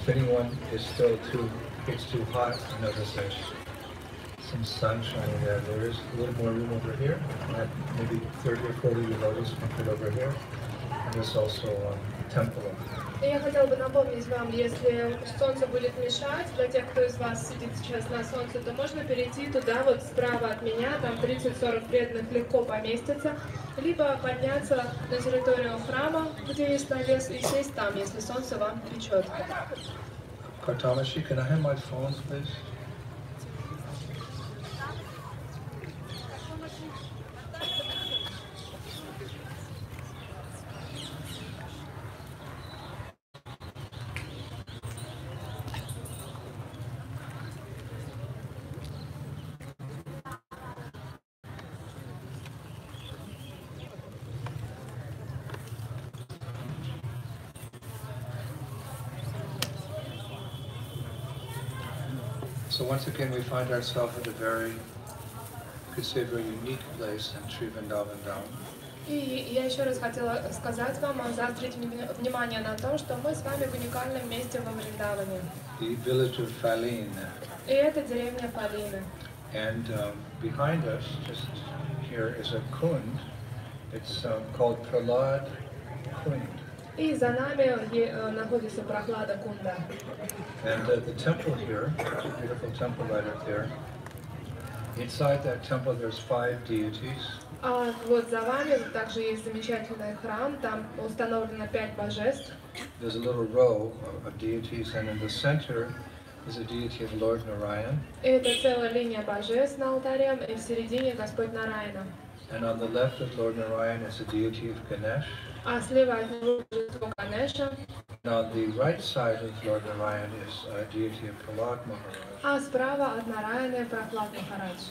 If anyone is still too, it's too hot, notice there's some sun shining there. There is a little more room over here, maybe 30 or 40 devotees can fit over here. And there's also um, a temple over я хотела бы напомнить вам, если солнце будет мешать, для тех, кто из вас сидит сейчас на солнце, то можно перейти туда, вот справа от меня, там 30-40 преданных легко поместятся, либо подняться на территорию храма, где есть навес, и сесть там, если солнце вам печет. Kartamashi, can I have my phone, please? So once again, we find ourselves at a very, you could say, very unique place in Sri Vrindavan Dham. И я еще раз хотела сказать вам, заострить вни- внимание на том, что мы с вами в уникальном месте во Вриндаване. the village of Falin. И это деревня Полины. And um, behind us, just here, is a kund. It's um, called Pralad Kund. И за нами э, находится прохлада Кунда. And uh, the temple here, beautiful temple right up there. Inside that temple, there's five deities. А вот за вами также есть замечательный храм, там установлено пять божеств. There's a little row of, deities, and in the center is a deity of Lord Narayan. Это целая линия божеств на алтаре, и в середине Господь Нарайна. And on the left of Lord Narayan is a deity of Ganesh. А слева от него божество Ганеша, And on the right side of Lord Narayan is a deity of Prahlad Maharaj. а справа от Нарайны Прохлад Махарадж.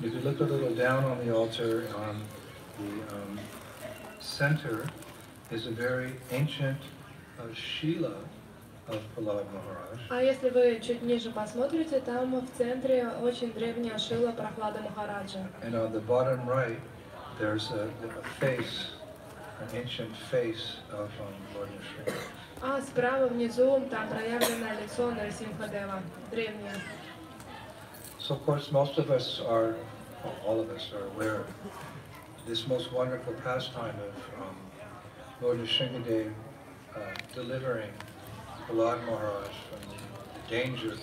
If you look a little down on the altar, on the um, center is a very ancient uh, Shila of Prahlad Maharaj. А если вы чуть ниже посмотрите, там в центре очень древняя шила Прохлада Махараджа. And on the bottom right, there's a, a face, an ancient face of um, Lord Nishri. А справа внизу там проявлено лицо Нарисимхадева, древнее. So of course, most of us are, well, all of us are aware of this most wonderful pastime of um, Lord Nrsimhadev uh, delivering Prahlad Maharaj from the danger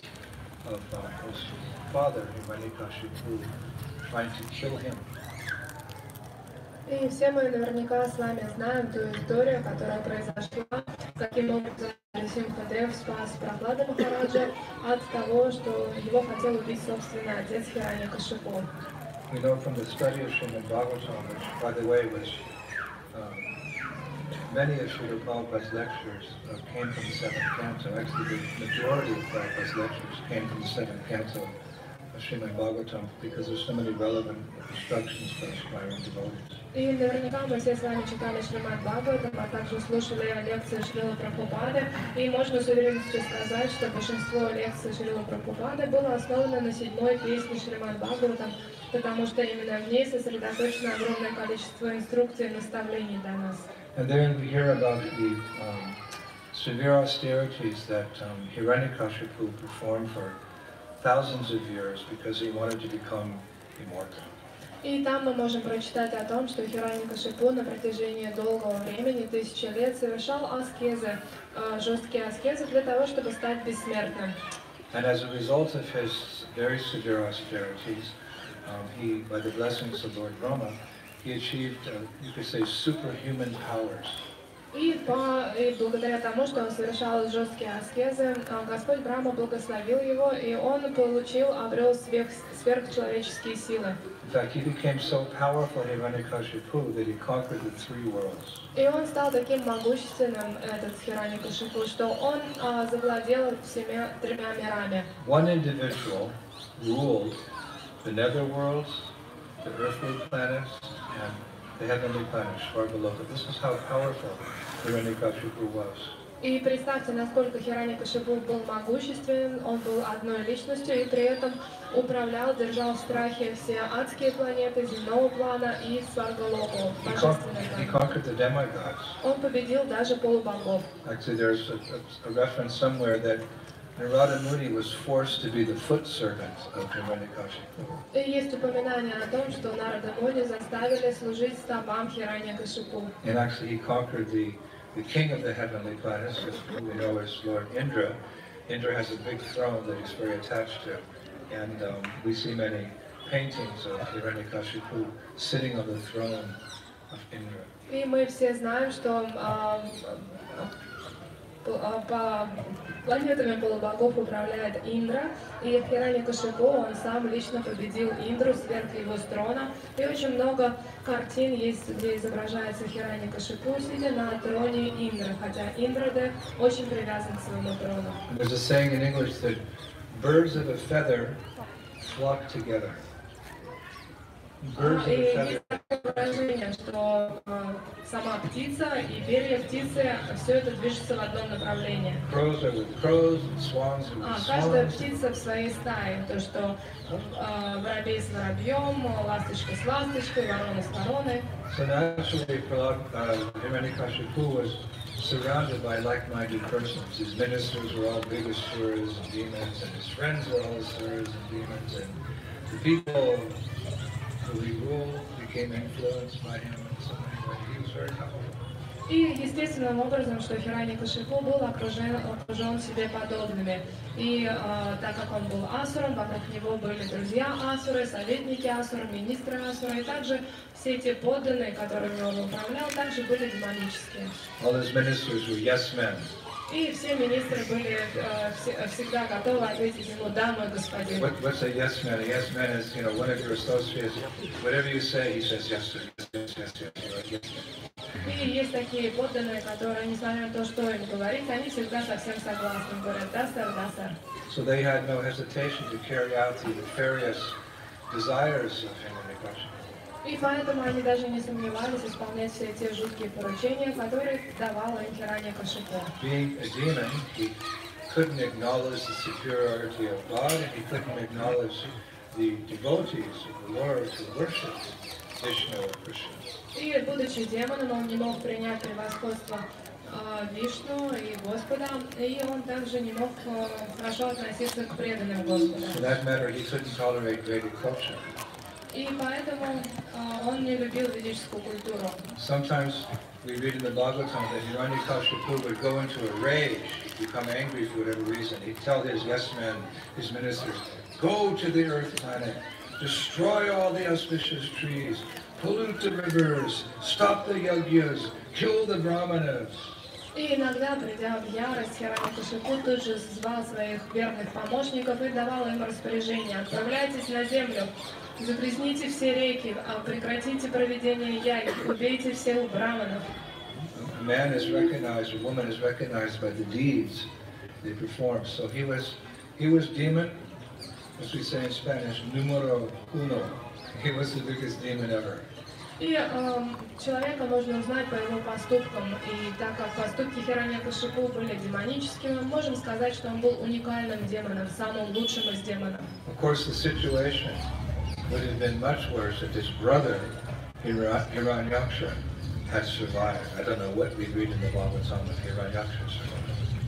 of uh, his father, Hiranyakashipu, trying to kill him. И все мы наверняка с вами знаем ту историю, которая произошла, каким образом Нарисимхадев спас Прохлада Махараджа от того, что его хотел убить собственный отец Хираньякашипу. We know from the study of Srimad Bhagavatam, which, by the way, was um, many of Srila Prabhupada's lectures uh, came from the seventh canto. Actually, the majority of Prabhupada's lectures came from the seventh canto Srimad Bhagavatam because there's so many relevant instructions for aspiring devotees. И наверняка мы все с вами читали Шримад Бхагаватам, а также слушали лекции Шрила Прабхупады. И можно с уверенностью сказать, что большинство лекций Шрила Прабхупады было основано на седьмой песне Шримад Бхагаватам, потому что именно в ней сосредоточено огромное количество инструкций и наставлений для нас. And then we hear about the um, severe austerities that um, Hiranyakashipu performed for thousands of years because he wanted to become immortal. И там мы можем прочитать о том, что Хираникашипу на протяжении долгого времени, тысячи лет, совершал аскезы, э, жесткие аскезы для того, чтобы стать бессмертным. And as a result of his very severe austerities, um, he, by the blessings of Lord Brahma, he achieved, uh, you could say, superhuman powers. И, по, и благодаря тому, что он совершал жесткие аскезы, э, Господь Брахма благословил его, и он получил, обрел сверх, сверхчеловеческие силы. Worlds. И он стал таким могущественным, этот Хираникашипу, что он а, завладел всеми тремя мирами. One individual ruled the netherworlds, the earthly planets, and the heavenly planet, Svargaloka. This is how powerful. И представьте, насколько Хираникашипу был могущественен, он был одной личностью и при этом управлял, держал в страхе все адские планеты земного плана и Сваргалоку. Он победил даже полубогов. Actually, there's a, a, a reference somewhere that Narada Muni was forced to be the foot servant of Hiranyakashipu. И есть упоминание о том, что Нарада Муни заставили служить стопам Хираникашипу. And actually, he conquered the, the king of the heavenly planets, who we know as Lord Indra. Indra has a big throne that he's very attached to. And um, we see many paintings of Hiranyakashipu sitting on the throne of Indra. И мы все знаем, что а, а, по планетами полубогов управляет Индра, и Хираникашипу, он сам лично победил Индру, сверх его трона. И очень много картин есть, где изображается Хираникашипу, сидя на троне Индры, хотя Индраде очень привязан к своему трону. There's a saying in English that birds of a feather flock together. А, И есть такое выражение, что а, сама птица и перья птицы, все это движется в одном направлении. Crows are with crows, and swans are А, with каждая swans. птица в своей стае, то что э, воробей с воробьем, ласточка с ласточкой, ворона с вороной. So naturally, Prahlad, uh, Hiranyakashipu was surrounded by like-minded persons. His ministers were all big asuras and demons, and his friends were all asuras and demons, and the people И естественным образом, что Хирани Кашипу был окружен, окружен себе подобными. И э, так как он был асуром, вокруг него были друзья асуры, советники асуры, министры асуры, и также все эти подданные, которыми он управлял, также были демонические. All his ministers were yes men. И все министры были э, все- всегда готовы ответить ему «Да, мой господин». What, what's a yes man? A yes man is, you know, one of your associates, whatever you say, he says yes, sir, yes, yes, yes, yes, yes, sir. И есть такие подданные, которые, несмотря на то, что им говорить, они всегда совсем согласны. Говорят, да, сэр, да, сэр. So they had no hesitation to carry out the nefarious desires of Hiranyakashipu. И поэтому они даже не сомневались исполнять все те жуткие поручения, которые давала им Хирания Кашипо. Couldn't acknowledge the superiority of God, and he couldn't acknowledge the devotees of the Lord who worshipped Vishnu or Krishna. И, будучи демоном, он не мог принять превосходство э, Вишну и Господа, и он также не мог э, хорошо относиться к преданным Господа. For that matter, he couldn't tolerate Vedic culture. И поэтому э, он не любил ведическую культуру. Sometimes we read in the Bhagavatam that Hiranyakashipu would go into a rage, become angry for whatever reason. He'd tell his yes men, his ministers, go to the earth planet, destroy all the auspicious trees, pollute the rivers, stop the yajnas, kill the brahmanas. И иногда, придя в ярость, Хираникашипу тут же звал своих верных помощников и давал им распоряжение. Отправляйтесь на землю, загрязните все реки, а прекратите проведение яй, убейте всех браманов. Man is recognized, a woman is recognized by the deeds they perform. So he was, he was demon, as we say in Spanish, numero uno. He was the biggest demon ever. И эм, человека нужно узнать по его поступкам. И так как поступки Хираникашипу были демоническими, мы можем сказать, что он был уникальным демоном, самым лучшим из демонов. Of course, the situation would have been much worse if his brother, Hira- Hiranyaksha, had survived. I don't know what we read in the Bhagavatam of Hiranyaksha survived.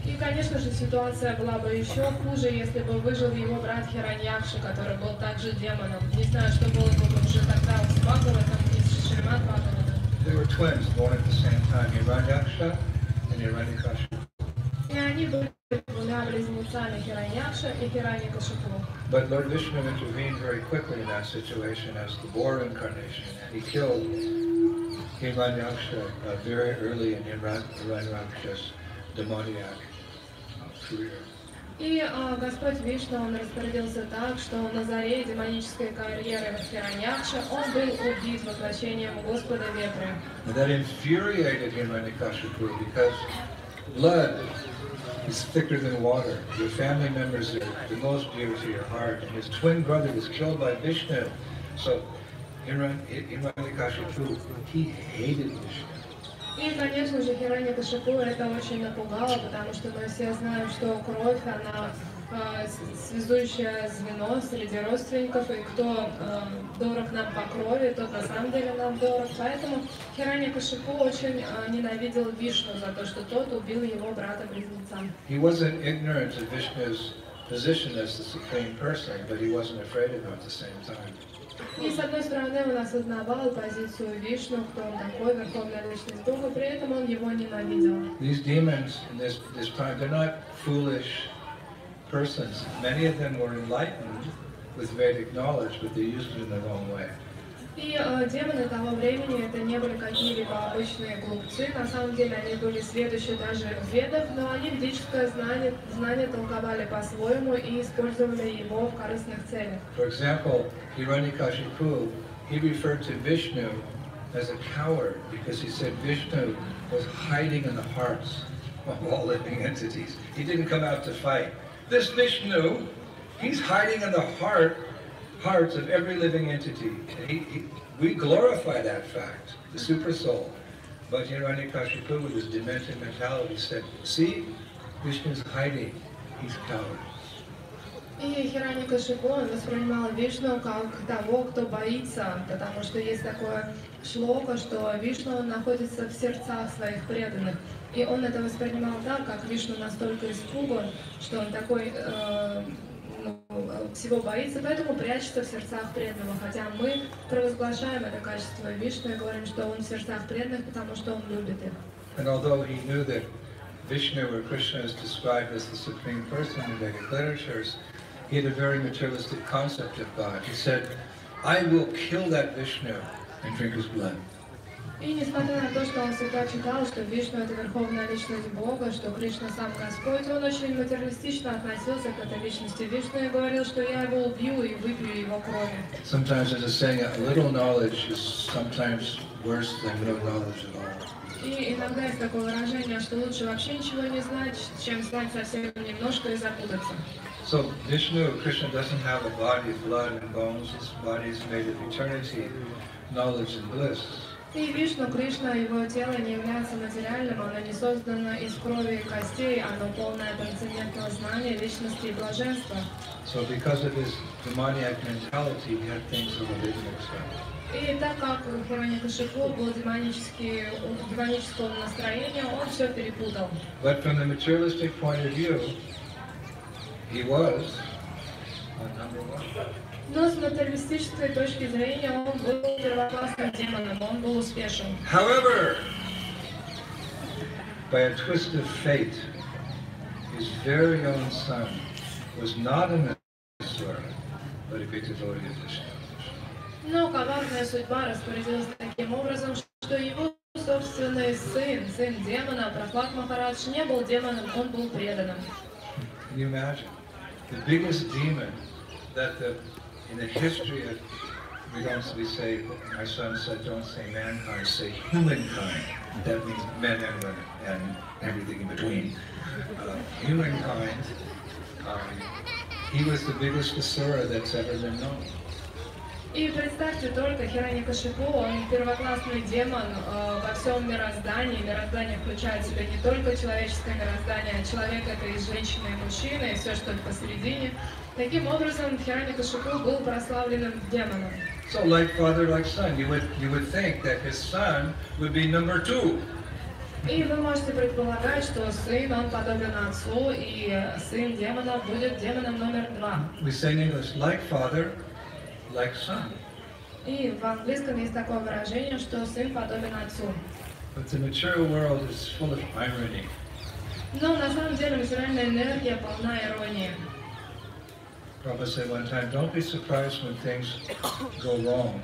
И, конечно же, ситуация была бы еще хуже, если бы выжил его брат Хираньякши, который был также демоном. Не знаю, что было бы уже тогда с Бхагаватом и с Шримад Бхагаватом. They were twins born at the same time, Hiranyaksha and Hiranyakashipu. И они были двумя близнецами Хираньякша и Хираньякашипу. But Lord Vishnu intervened very quickly in that situation as the boar incarnation, he killed Hiranyaksha uh, very early in Hiran- Hiranyaksha's demoniac uh, career. И а, Господь Вишну, он распорядился так, что на заре демонической карьеры Хираньякша он был убит воплощением Господа Ветра. And that infuriated Hiranyakashipu because blood is thicker than water. Your family members are the most dear to your heart, and his twin brother was killed by Vishnu. So Hiran- Hiranyakashipu, he hated Vishnu. И, конечно же, Хирани Кашипу это очень напугало, потому что мы все знаем, что кровь, она э, с- связующее звено среди родственников, и кто э, дорог нам по крови, тот на самом деле нам дорог. Поэтому Хирани Кашипу очень э, ненавидел Вишну за то, что тот убил его брата-близнеца. He wasn't ignorant of Vishnu's position as the supreme person, but he wasn't afraid of him at the same time. И с одной стороны он осознавал позицию Вишну, кто он такой, верховная личность Бога, при этом он его ненавидел. These demons in this, this time, they're not foolish persons. Many of them were enlightened with Vedic knowledge, but they used it in the wrong way. И э, демоны того времени это не были какие-либо обычные глупцы, на самом деле они были сведущи даже в ведах, но они ведическое знание, знание толковали по-своему и использовали его в корыстных целях. For example, Hiranyakashipu, he referred to Vishnu as a coward because he said Vishnu was hiding in the hearts of all living entities. He didn't come out to fight. This Vishnu, he's hiding in the heart, hearts of every living entity. And he, he, we glorify that fact, the super soul. But Hiranyakashipu, with his demented mentality, said, see, Vishnu's hiding, he's coward. И Хираника Шику он воспринимал Вишну как того, кто боится, потому что есть такое шлока, что Вишну он находится в сердцах своих преданных. И он это воспринимал так, как Вишну настолько испуган, что он такой э, ну, всего боится, поэтому прячется в сердцах преданного. Хотя мы провозглашаем это качество Вишну и говорим, что он в сердцах преданных, потому что он любит их. And although he knew that Vishnu or Krishna is described as the supreme person in Vedic literatures, he had a very materialistic concept of God. He said, I will kill that Vishnu and drink his blood. И несмотря на то, что он всегда читал, что Вишну это верховная личность Бога, что Кришна сам Господь, он очень материалистично относился к этой личности Вишну и говорил, что я его убью и выпью его крови. Sometimes there's a saying, a little knowledge is sometimes worse than no knowledge at all. И иногда есть такое выражение, что лучше вообще ничего не знать, чем знать совсем немножко и запутаться. So Vishnu, Krishna doesn't have a body of blood and bones. His body is made of eternity, knowledge and bliss. И Вишну, Кришна, его тело не является материальным, оно не создано из крови и костей, оно полное трансцендентного знания, вечности и блаженства. So because of his demoniac mentality, he had things a little bit mixed up. И так как у Хироника Шику был демонический, демонического настроения, он все перепутал. But from the materialistic point of view, he was uh, number one. Но с материалистической точки зрения он был первоклассным демоном, он был успешен. However, by a twist of fate, his very own son was not an Asura, but a big devotee of Vishnu. Но коварная судьба распорядилась таким образом, что его собственный сын, сын демона, Прохлад Махарадж, не был демоном, он был преданным. Can you imagine? The biggest demon that the, in the history of, we don't we say, my son said, don't say mankind, say humankind. That means men and women and everything in between. Uh, humankind, um, he was the biggest asura that's ever been known. И представьте только, Хираника Шипу, он первоклассный демон э, во всем мироздании. Мироздание включает в себя не только человеческое мироздание, а человек это и женщина, и мужчина, и все, что посередине. Таким образом, Хираника Шипу был прославленным демоном. So like father, like son, you would, you would think that his son would be number two. И вы можете предполагать, что сын, он подобен отцу, и сын демона будет демоном номер два. We say in English, like father, like son. И в английском есть такое выражение, что сын подобен отцу. But the material world is full of irony. Но на самом деле материальная энергия полна иронии. Prabhupada said one time, don't be surprised when things go wrong.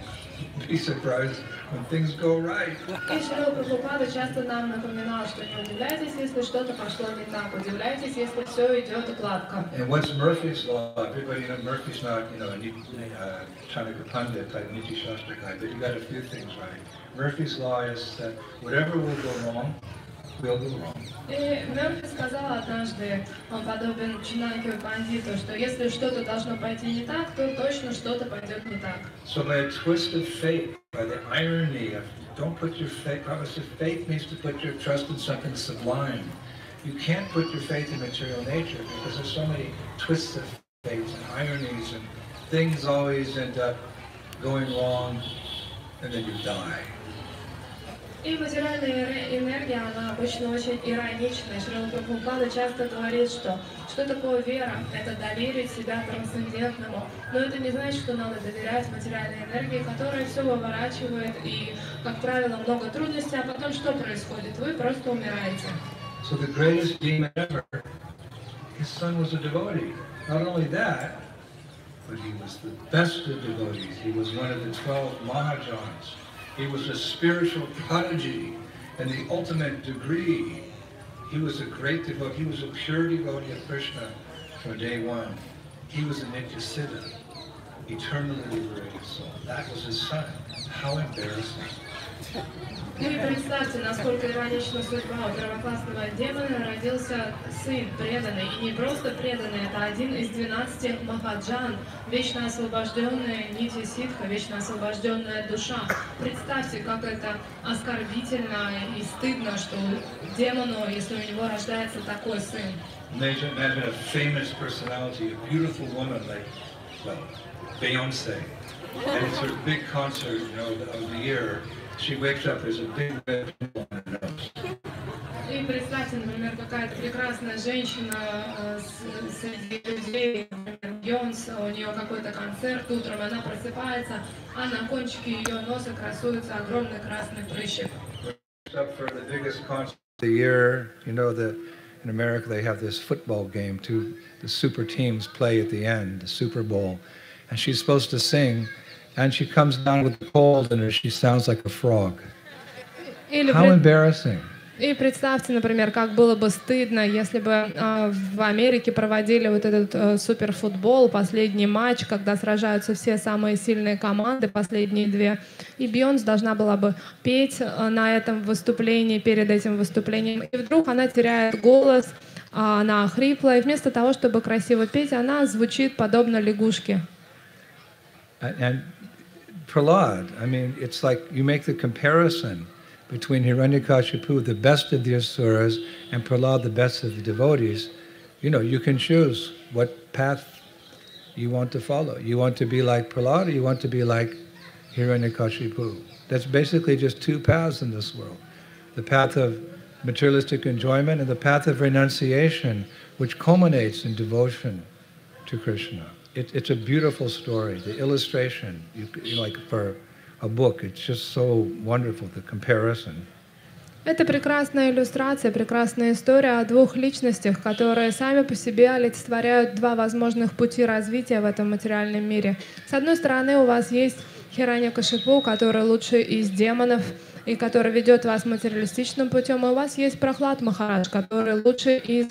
Be surprised when things go right. И Шрила Прабхупада часто нам напоминал, что не удивляйтесь, если что-то пошло не так, удивляйтесь, если все идет гладко. And what's Murphy's law? Everybody knows Murphy's not, you know, a Ni- uh, Chanukya Pandit type Niti Shastra guy, but you got a few things right. Murphy's law is that whatever will go wrong, will go wrong. И Мерфи сказал однажды, он подобен чинанкию бандиту, что если что-то должно пойти не так, то точно что-то пойдет не так. So by a twist of fate, by the irony of don't put your faith, Prabhupada said faith means to put your trust in something sublime. You can't put your faith in material nature because there's so many twists of fate and ironies and things always end up going wrong and then you die. И материальная энергия, она обычно очень ироничная. Шрила Прабхупада часто говорит, что что такое вера? Это доверить себя трансцендентному. Но это не значит, что надо доверять материальной энергии, которая все выворачивает и, как правило, много трудностей, а потом что происходит? Вы просто умираете. So the greatest demon ever, his son was a devotee. Not only that, but he was the best of devotees. He was one of the 12 Mahajans. He was a spiritual prodigy in the ultimate degree. He was a great devotee. He was a pure devotee of Krishna from day one. He was a Nityasiddha, eternally liberated soul. That was his son. How embarrassing. И представьте, насколько иронична судьба. У первоклассного демона родился сын преданный. И не просто преданный, это один из 12 махаджан, вечно освобожденная нити ситха, вечно освобожденная душа. Представьте, как это оскорбительно и стыдно, что демону, если у него рождается такой сын. Beyonce. And it's her big concert, you know, of the year. She wakes up, there's a big red pimple on her nose. И представьте, например, какая-то прекрасная женщина э, с- среди людей, например, Бьонс, у нее какой-то концерт утром, она просыпается, а на кончике ее носа красуется огромный красный прыщик. Wakes up for the biggest concert of the year. You know, the, in America they have this football game, two, the super teams play at the end, the Super Bowl. And she's supposed to sing, and she comes down with a cold and she sounds like a frog. Или How embarrassing. И представьте, например, как было бы стыдно, если бы э, в Америке проводили вот этот э, суперфутбол, последний матч, когда сражаются все самые сильные команды, последние две. И Бьонс должна была бы петь э, на этом выступлении, перед этим выступлением. И вдруг она теряет голос, а она хриплая, и вместо того, чтобы красиво петь, она звучит подобно лягушке. And, and Prahlad, I mean, it's like you make the comparison between Hiranyakashipu, the best of the asuras, and Prahlad, the best of the devotees. You know, you can choose what path you want to follow. You want to be like Prahlad, or you want to be like Hiranyakashipu. That's basically just two paths in this world the path of materialistic enjoyment and the path of renunciation, which culminates in devotion to Krishna. It, it's a beautiful story. The illustration, you, like for a book, it's just so wonderful. The comparison. Это прекрасная иллюстрация, прекрасная история о двух личностях, которые сами по себе олицетворяют два возможных пути развития в этом материальном мире. С одной стороны, у вас есть Хиранья Кашипу, который лучший из демонов и который ведет вас материалистичным путем, и у вас есть Прохлад Махарадж, который лучший из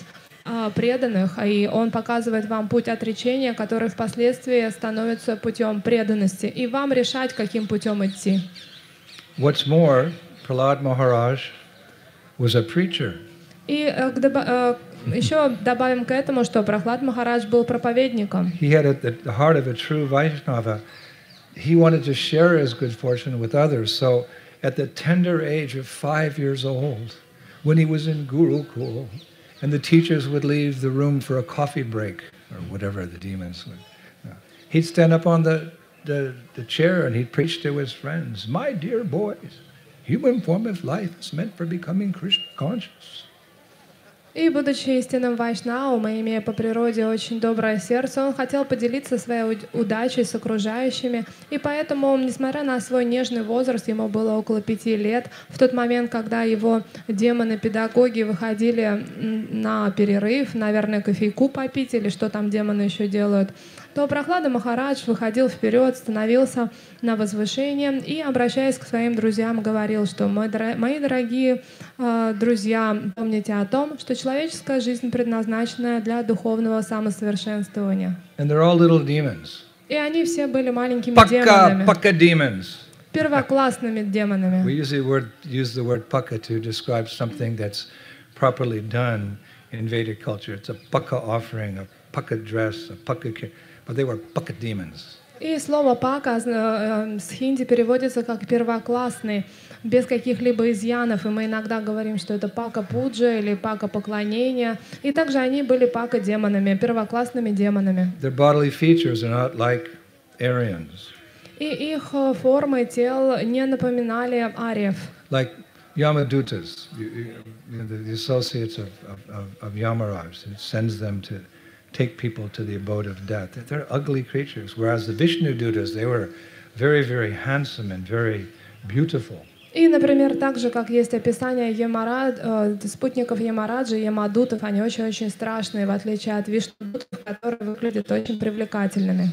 преданных, и он показывает вам путь отречения, который впоследствии становится путем преданности, и вам решать, каким путем идти. What's more, Prahlad Maharaj was a preacher. И э, э, еще добавим к этому, что Прохлад Махарадж был проповедником. He had at the heart of a true Vaishnava. He wanted to share his good fortune with others. So, at the tender age of five years old, when he was in Gurukul, and the teachers would leave the room for a coffee break or whatever the demons would, uh, he'd stand up on the, the, the chair and he'd preach to his friends My dear boys, human form of life is meant for becoming Krishna conscious. И, будучи истинным вайшнаум, и имея по природе очень доброе сердце, он хотел поделиться своей уд- удачей с окружающими. И поэтому, несмотря на свой нежный возраст, ему было около пяти лет, в тот момент, когда его демоны-педагоги выходили на перерыв, наверное, кофейку попить или что там демоны еще делают, то Прохлада Махарадж выходил вперед, становился на возвышение и, обращаясь к своим друзьям, говорил, что «Мой дора- мои дорогие э, друзья, помните о том, что человеческая жизнь предназначена для духовного самосовершенствования. And they're all little demons. И они все были маленькими Paka, демонами, paka demons. первоклассными We демонами. usually word, use the word paka to describe something that's properly done in Vedic culture. It's a paka offering, a paka dress, a paka, but they were paka demons. И слово «пака» э, с хинди переводится как «первоклассный», без каких-либо изъянов. И мы иногда говорим, что это пака пуджа или пака поклонения. И также они были пака демонами, первоклассными демонами. Their bodily features are not like Aryans, И их э, формы тел не напоминали ариев. like Yamadutas, the, associates of, of, of, of Yamaraj. It sends them to take people to the abode of death. They're, they're ugly creatures, whereas the Vishnu Dutas, they were very, very handsome and very beautiful. И, например, так же, как есть описание Ямарад, э, спутников Ямараджи, Ямадутов, они очень-очень страшные, в отличие от Вишнудутов, которые выглядят очень привлекательными.